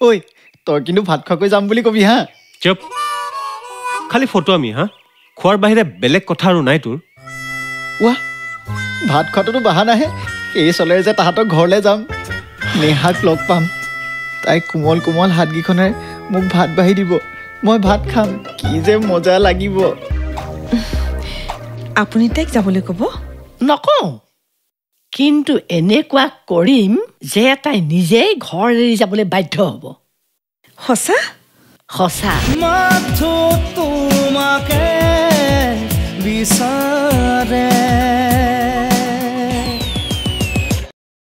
ঐ তই কিন্তু ভাত খোৱাকৈ যাম বুলি কবি হা। চুপ। খালি ফটো আমি হা? খোৱাৰ বাহিৰে বেলেগ কথা আৰু নাই তোৰ। ৱাহ ভাত খোৱাটোতো বাহানাহে এই চলেৰে যে তাহাঁতৰ ঘৰলৈ যাম। নেহাক লগ পাম। তাই কোমল কোমল হাতকেইখনে মোক ভাত বাঢ়ি দিব। মই ভাত খাম। কি যে মজা লাগিব। আপুনি তাইক যাবলৈ ক'ব? নকওঁ। কিন্তু এনেকুৱা কৰিম। যে তাই নিজেই ঘৰ এৰি যাবলৈ বাধ্য হ'ব। সঁচা? সঁচা। মাথো তোমাকে বিচাৰে